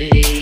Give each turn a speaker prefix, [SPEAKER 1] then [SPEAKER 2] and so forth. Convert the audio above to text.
[SPEAKER 1] baby.